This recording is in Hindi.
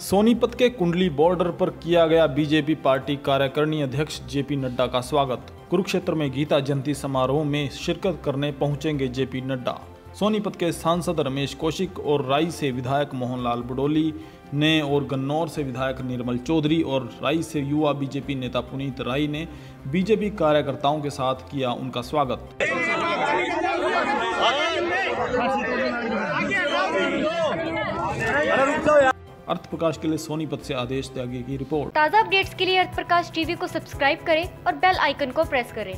सोनीपत के कुंडली बॉर्डर पर किया गया बीजेपी पार्टी कार्यकारिणी अध्यक्ष जेपी नड्डा का स्वागत। कुरुक्षेत्र में गीता जयंती समारोह में शिरकत करने पहुँचेंगे जेपी नड्डा। सोनीपत के सांसद रमेश कौशिक और राई से विधायक मोहनलाल बडोली, ने और गन्नौर से विधायक निर्मल चौधरी और राई से युवा बीजेपी नेता पुनीत राय ने बीजेपी कार्यकर्ताओं के साथ किया उनका स्वागत। अर्थ प्रकाश के लिए सोनीपत से आदेश त्यागी की रिपोर्ट। ताज़ा अपडेट्स के लिए अर्थ प्रकाश टीवी को सब्सक्राइब करें और बेल आइकन को प्रेस करें।